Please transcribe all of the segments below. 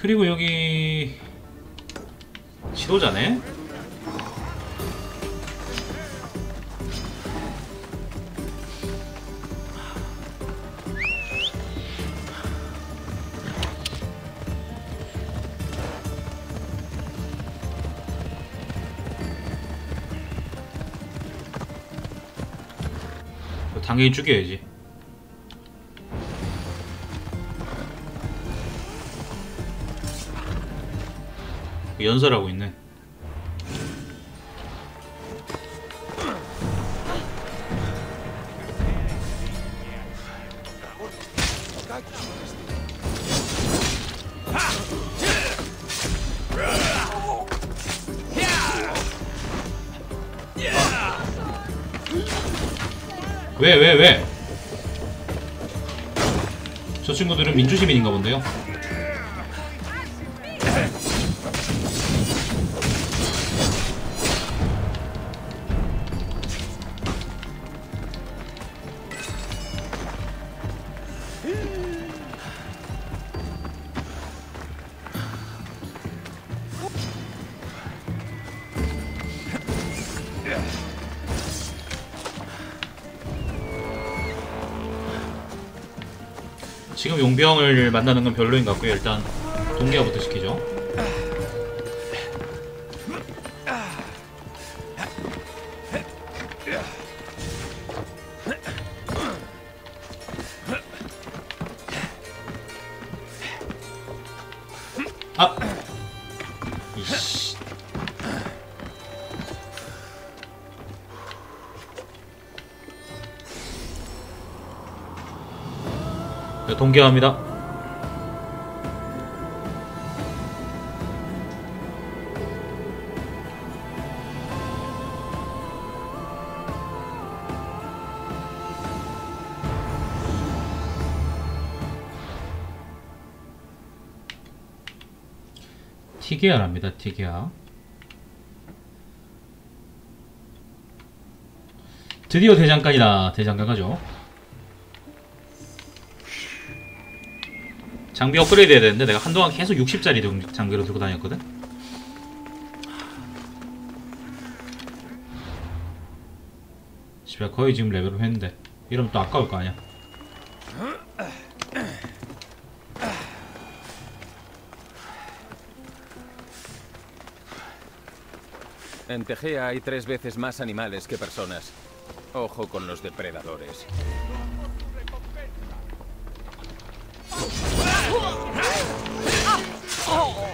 그리고 여기 지도자네. 당연히 죽여야지. 연설하고 있네. 지금 용병을 만나는 건 별로인 것 같고요. 일단 동기화부터 시키죠. 네, 동기화합니다. 티게아랍니다. 티게아. 드디어 대장간이다. 대장간 가죠. 장비 업그레이드 해야 되는데 내가 한동안 계속 60짜리 장비로 들고 다녔거든. 집에 거의 지금 레벨업 했는데 이러면 또 아까울 거 아니야. En Tegea hay tres veces más animales que personas. Ojo con los depredadores. Ah!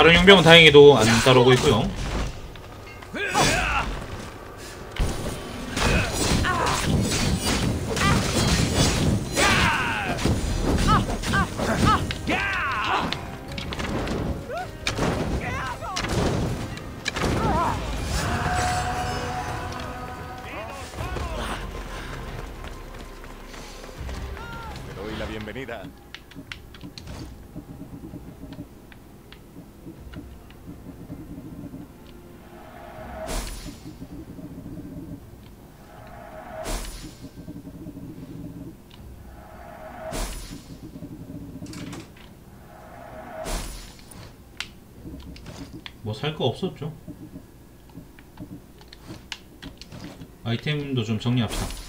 다른 용병은 다행히도 안 따라오고 있고요. 거 없었죠. 아이템도 좀 정리합시다.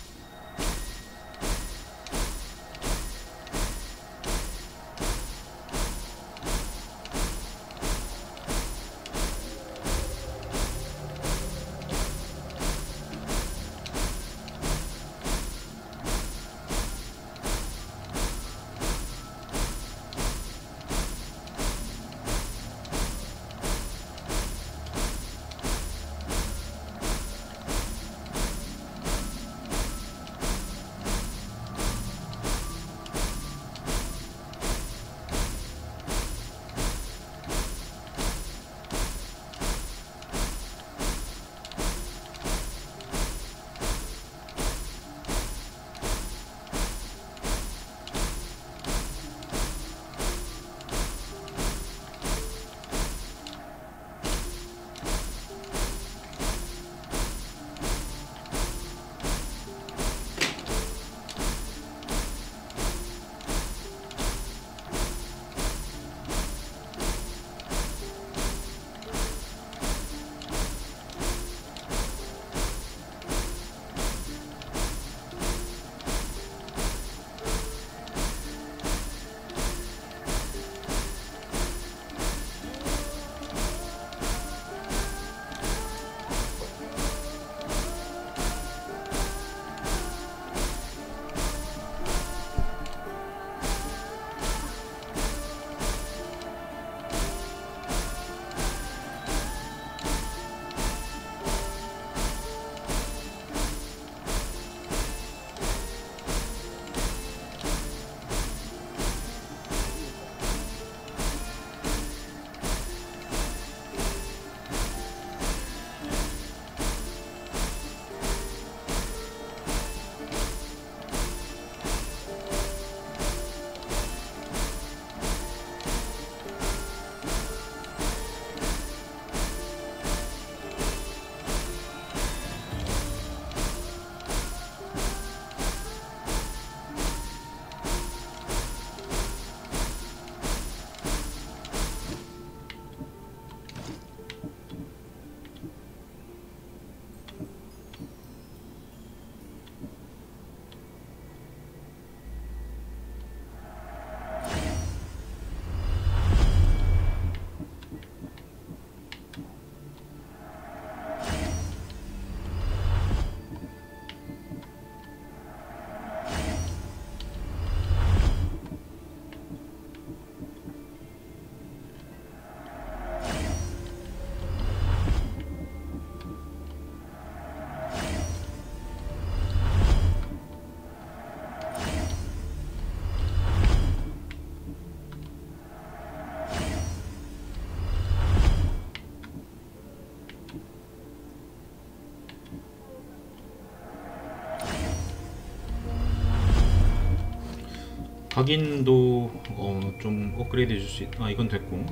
각인도 어, 좀 업그레이드 해줄 수 있... 아 이건 됐고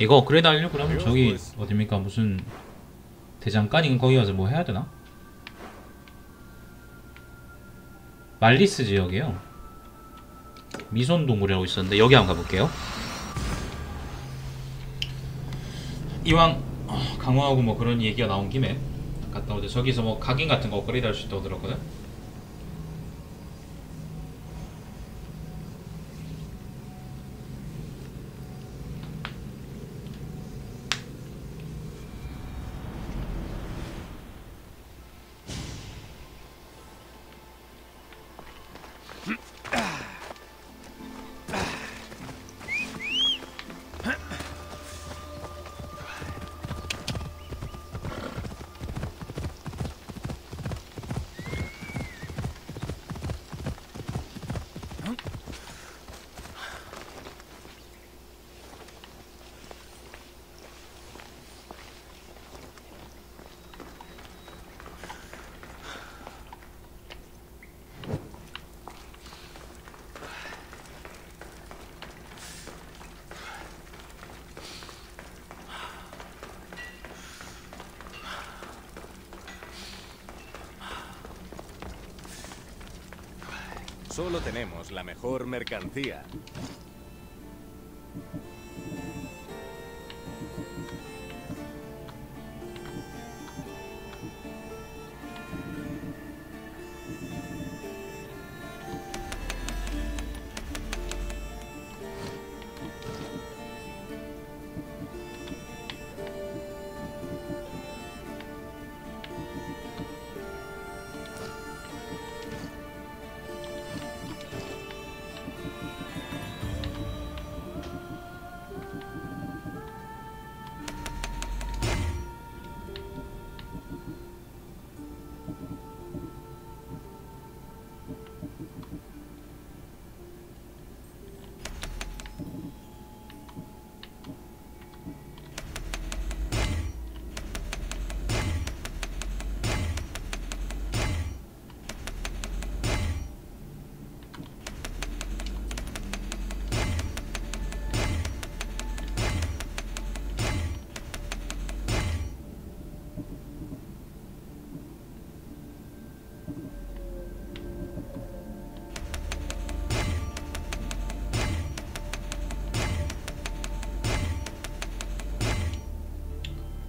이거 업그레이드 하려고 그러면 저기 어딥니까? 무슨 대장간인 거기 가서 뭐 해야 되나? 말리스 지역이요? 미손 동굴이라고 있었는데 여기 한번 가볼게요. 이왕 어, 강화하고 뭐 그런 얘기가 나온 김에 갔다 오자. 저기서 뭐 각인 같은 거 업그레이드 할 수 있다고 들었거든 Solo tenemos la mejor mercancía.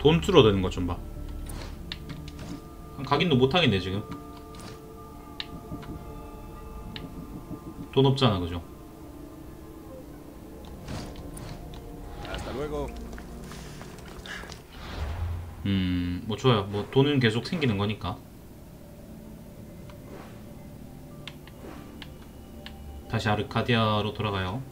돈 줄어드는 것 좀 봐. 각인도 못 하겠네 지금. 돈 없잖아, 그죠? 음, 뭐 좋아요. 뭐 돈은 계속 생기는 거니까. 다시 아르카디아로 돌아가요.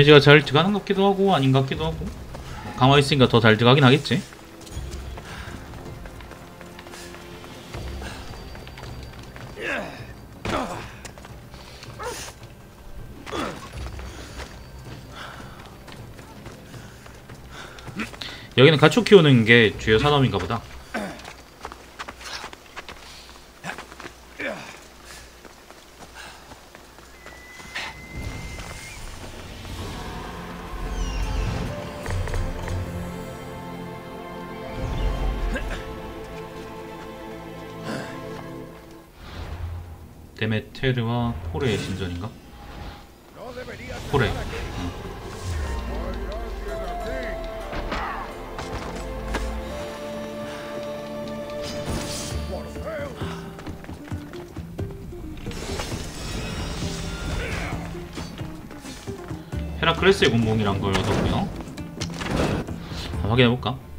데미지가 잘 들어가는 것 같기도 하고 아닌 것 같기도 하고. 강화 있으니까 더 잘 들어가긴 하겠지. 여기는 가축 키우는 게 주요 산업인가 보다 데메테르와 코레의 신전인가? 코레 헤라클레스의 공공이란 걸 얻었고요 확인해볼까?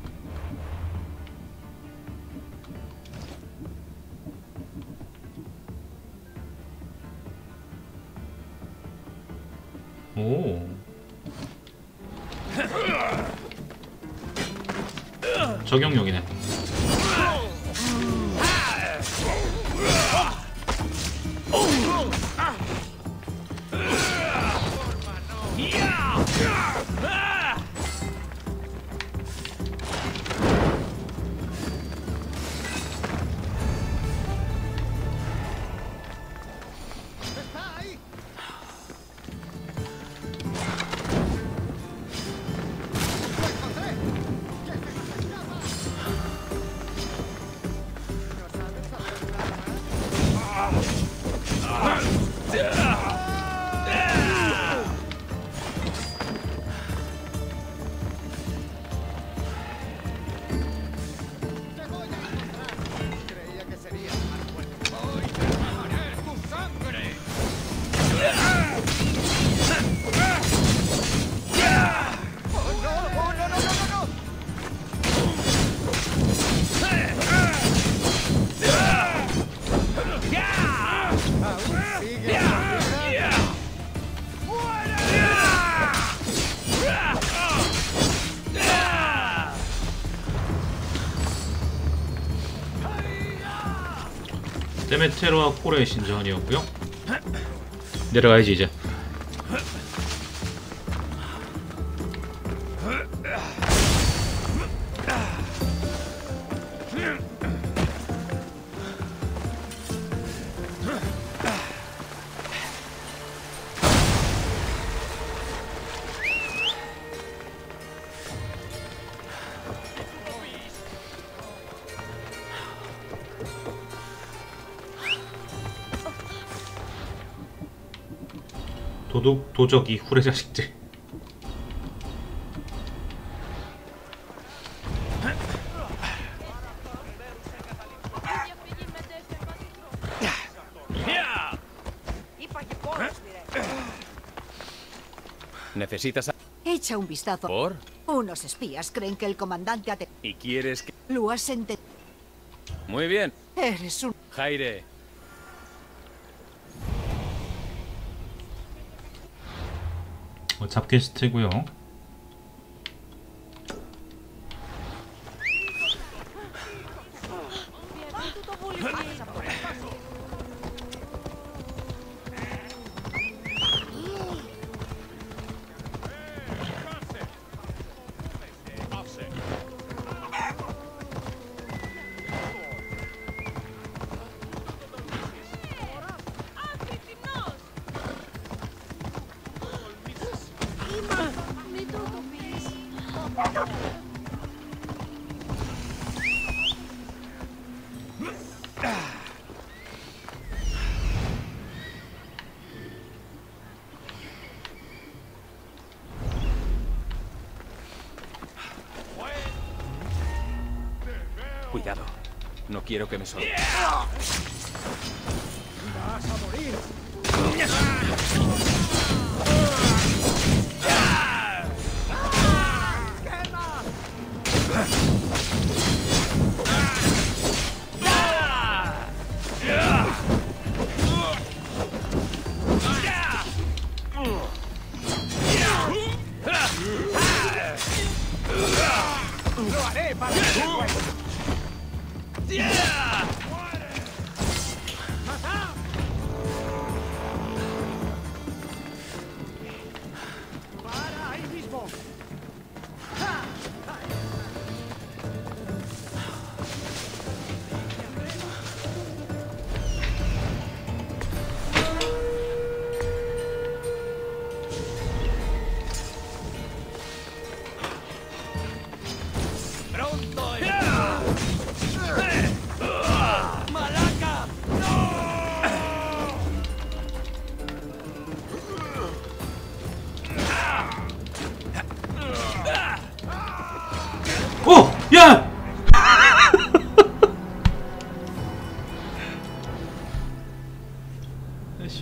데메테르와 코레의 신전이었고요. 내려가야지 이제. 도둑 도적이 후레 자식들. ¿Necesitas a... Echa un vistazo. ¿Por? Unos espías creen que el comandante ha te... ¿Y quieres que...? Lo has entendido. Muy bien. Eres un... Jaire, 잡퀘스트고요. Quiero que me sol...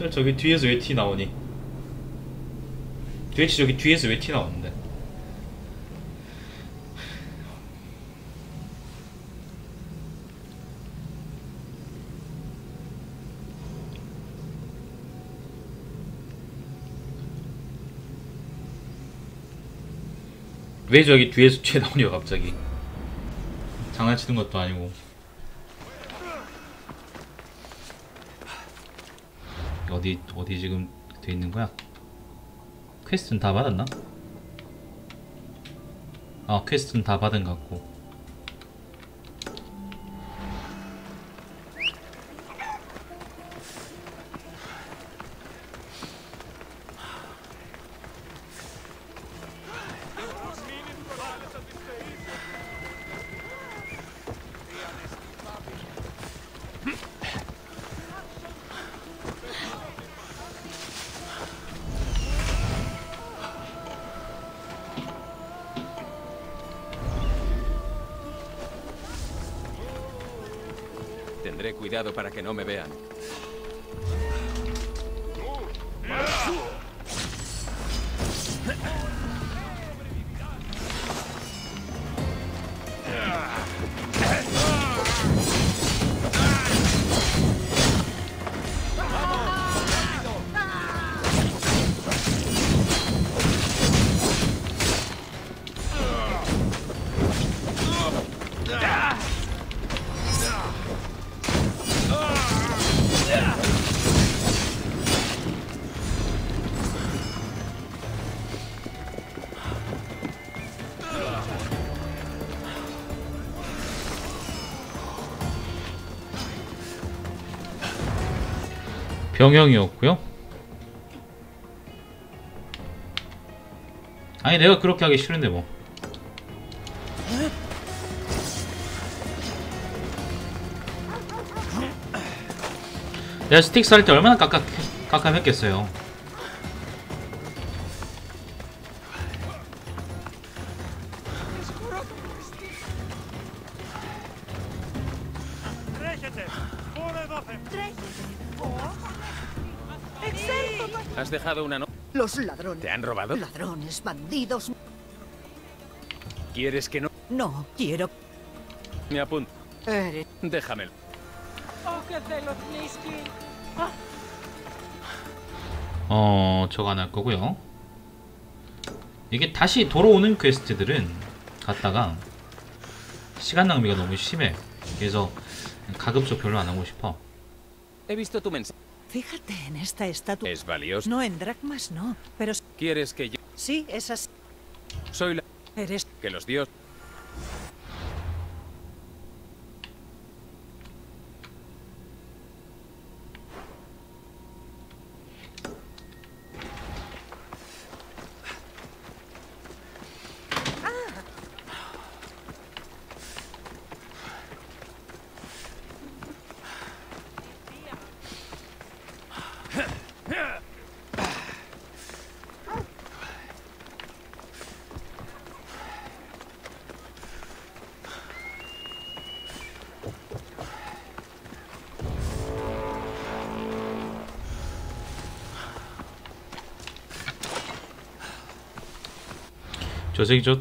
저기 뒤에서 왜 티 나오니? 도대체 저기 뒤에서 왜 티 나오는데? 왜 저기 뒤에서 튀 나오냐 갑자기 장난치는 것도 아니고 어디 어디 지금 돼 있는 거야? 퀘스트는 다 받았나? 아 퀘스트는 다 받은 것 같고 para que no me vean. 병영이었고요. 아니 내가 그렇게 하기 싫은데 뭐. 내가 스틱스 할때 얼마나 깝깝 깝깝했겠어요. Dejado una nota? Los ladrones. ¿Te han robado? Ladrones, bandidos. ¿Quieres que no? No quiero. Me apunto. Eres. Déjamelo. 어 저거 안할 거고요. 이게 다시 돌아오는 퀘스트들은 갔다가 시간 낭비가 너무 심해. 그래서 가급적 별로 안 하고 싶어. Fíjate en esta estatua. ¿Es valioso? No, en Dracmas no. Pero ¿Quieres que yo... sí, es así. Soy la... Eres. Que los dioses... 저 새끼 저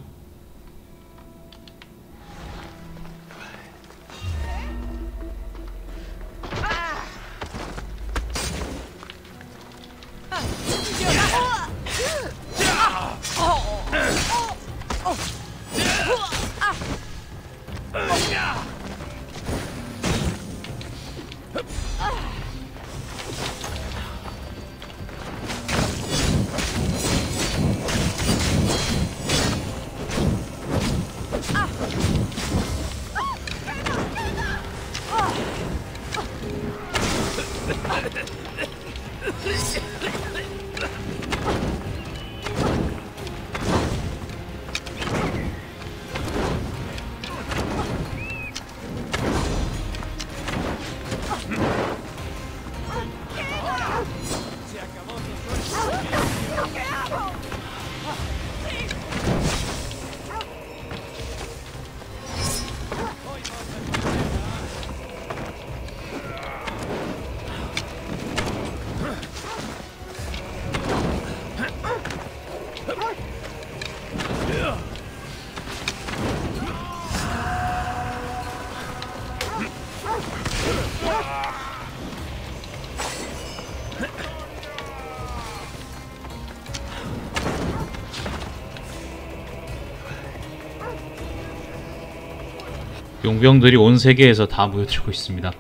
용병들이 온 세계에서 다 모여들고 있습니다.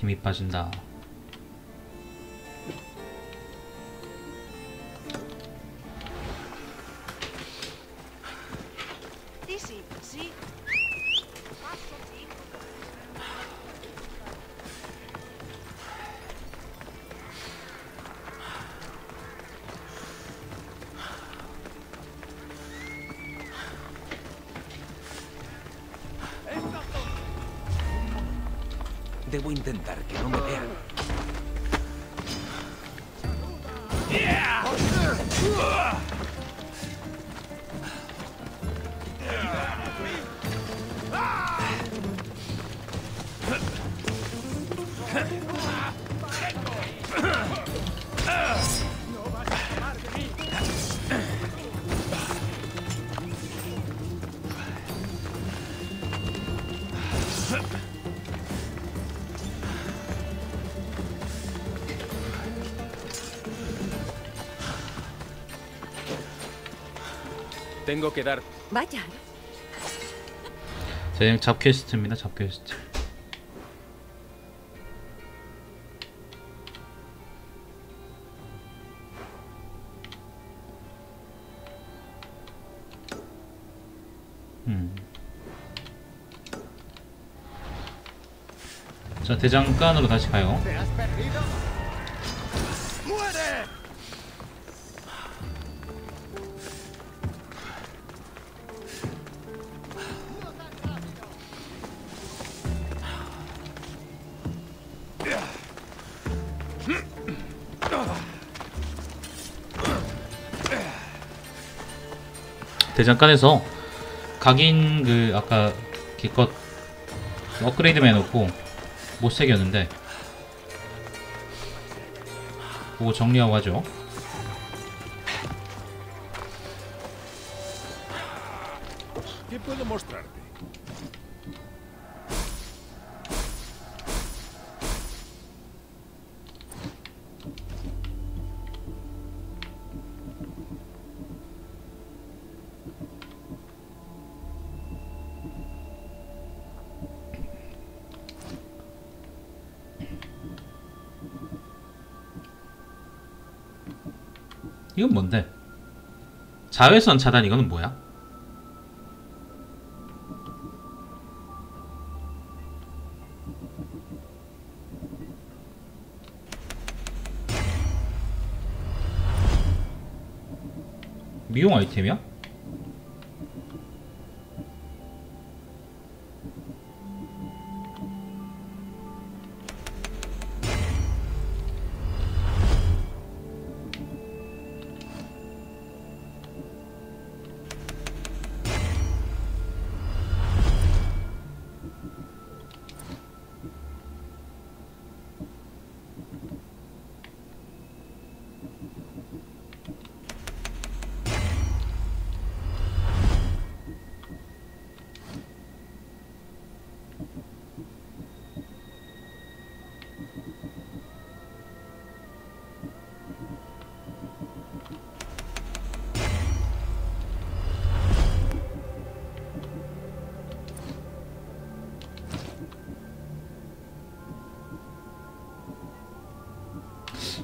힘이 빠진다. Tengo que dar Vaya, 그냥 잡 퀘스트입니다. 잡 퀘스트. 음. 자 대장간으로 다시 가요. 대장간에서 각인 그 아까 기껏 업그레이드만 해놓고 못 새겼는데 그거 정리하고 하죠 이건 뭔데? 자외선 차단 이거는 뭐야?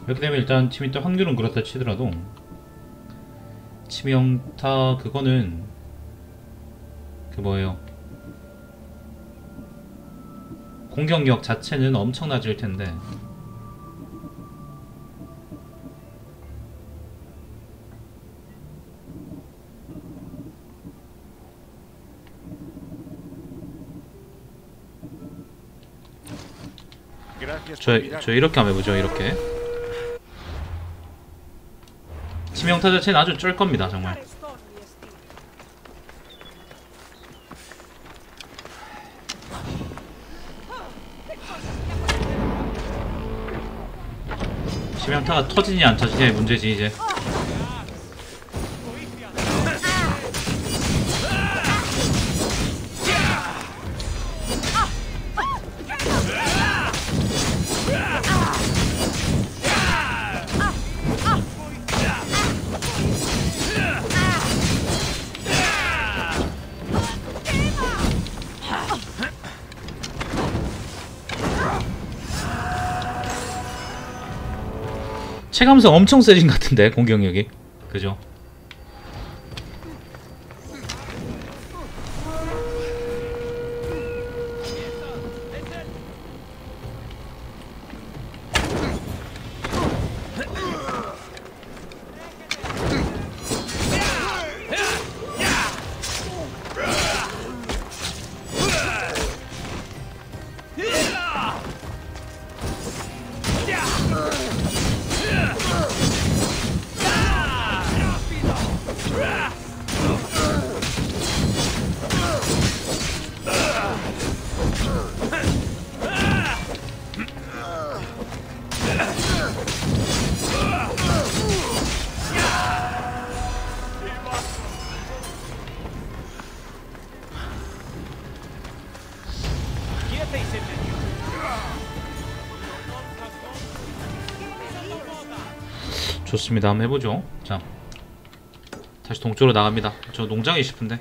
이렇게 되면 일단 팀이 또 확률은 그렇다 치더라도 치명타 그거는 그 뭐예요? 공격력 자체는 엄청나질 텐데. Gracias por 저. 저 이렇게 한번 해보죠 이렇게 치명타 자체는 아주 쩔 겁니다 정말. 치명타가 터지니 안 터지냐의 문제지 이제 체감상 엄청 세진 것 같은데 공격력이 그죠? 좋습니다. 한번 해보죠. 자 다시 동쪽으로 나갑니다. 저 농장이 싶은데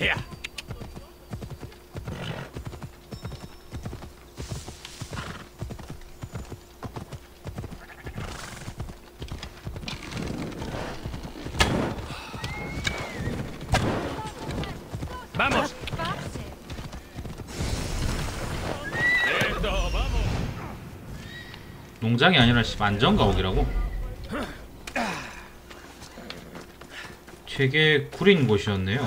¡Ea! ¡Vamos! 농장이 아니라 씨, 안전가옥이라고? 되게 구린 곳이었네요.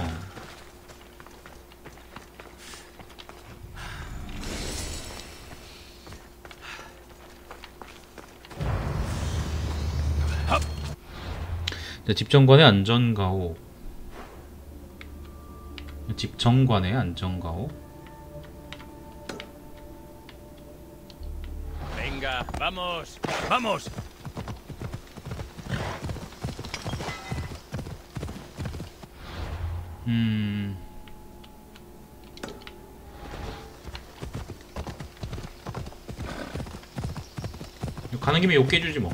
네, 집정관의 안전가옥 집정관의 안전가옥 ¡Venga, vamos! ¡Vamos! 음. 가는 김에 욕해주지 뭐.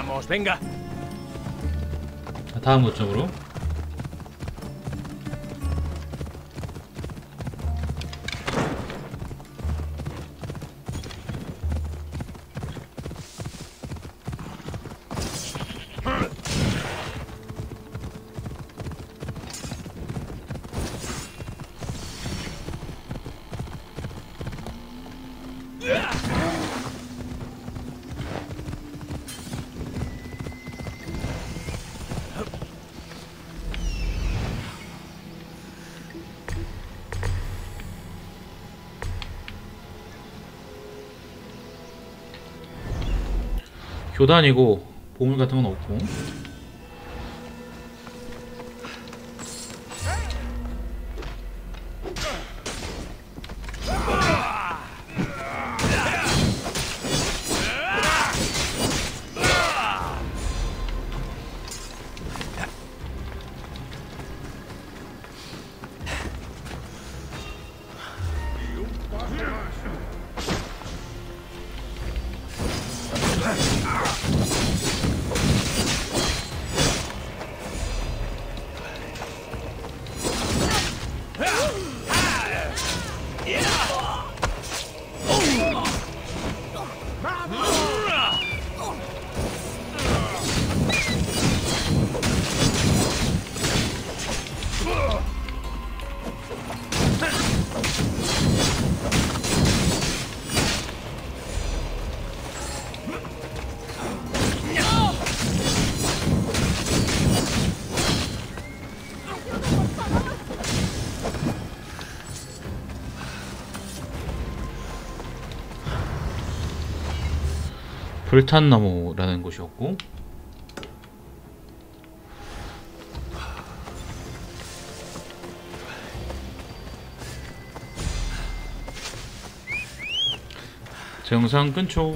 Vamos, venga. 자, 다음 거점으로 교단이고 보물 같은 건 없고 불탄나무라는 곳이었고. 자, 영상 끊죠